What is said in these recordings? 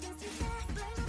seconds too fast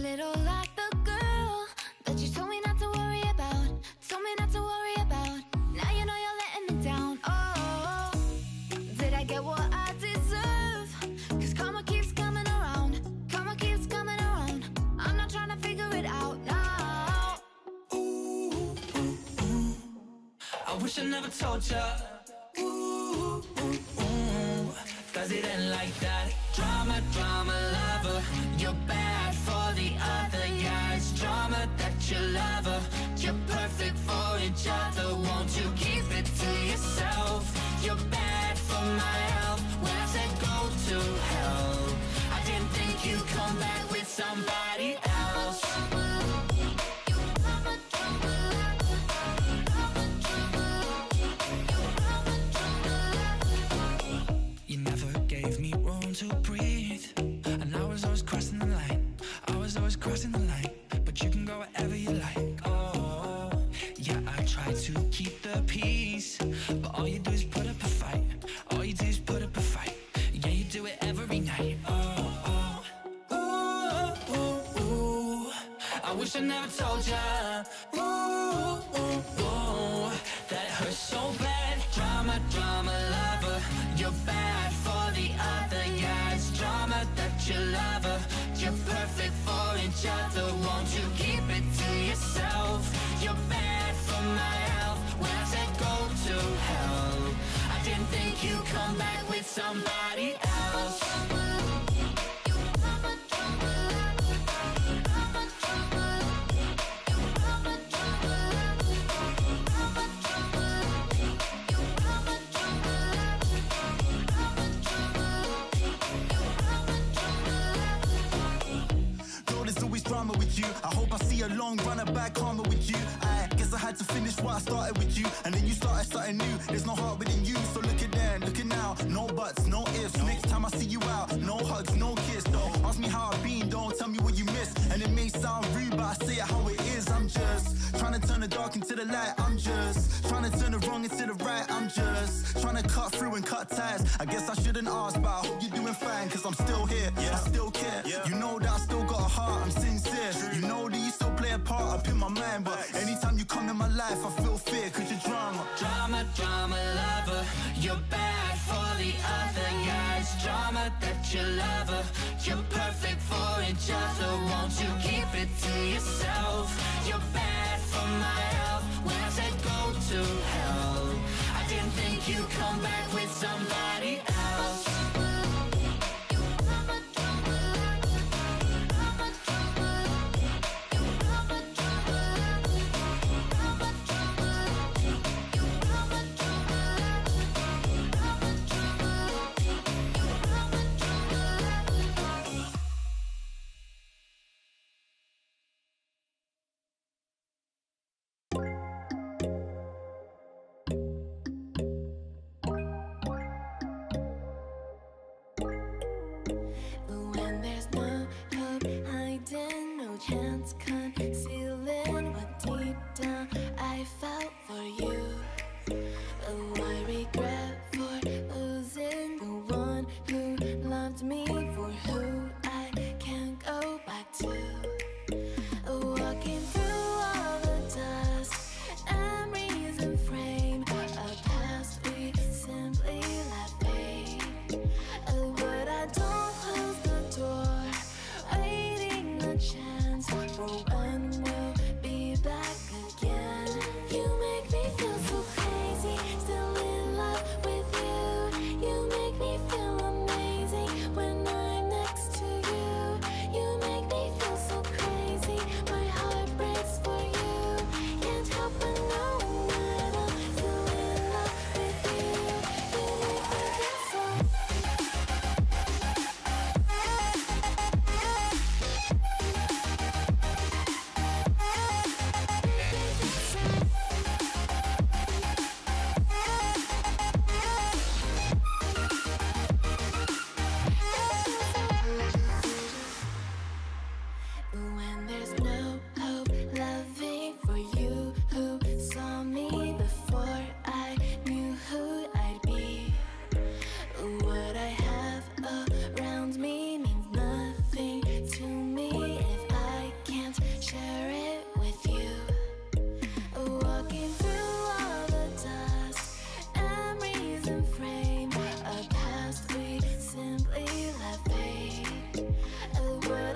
little like the girl that you told me not to worry about. Told me not to worry about. Now you know you're letting me down. Oh, did I get what I deserve? Cause karma keeps coming around. Karma keeps coming around. I'm not trying to figure it out now. I wish I never told ya. Ooh, ooh, ooh, Cause it ain't like that. Drama, drama, each. Peace. But all you do is put up a fight. All you do is put up a fight. Yeah, you do it every night. Oh, oh, ooh, ooh, ooh. I wish I never told ya. Ooh, ooh, ooh, that hurts so bad. Drama, drama, lover. You're bad for the other. Yeah, it's drama that you love her. You're perfect for each other. Come back with somebody else. With you. I hope I see a long runner back karma with you. I guess I had to finish what I started with you. And then you started something new. There's no heart within you. So look at then, look at now. No buts, no ifs. Next time I see you out, no hugs, no kiss. Though. Ask me how I've been, don't trying to turn the dark into the light. I'm just trying to turn the wrong into the right. I'm just trying to cut through and cut ties. I guess I shouldn't ask, but I hope you're doing fine. Cause I'm still here. yeah. I still care. yeah. You know that I still got a heart. I'm sincere. You know that you still play a part up in my mind. But anytime you come in my life, I feel fear. Cause you're drama. Drama, drama, lover. You're bad for the other. Yeah, it's drama that you love her. You're away.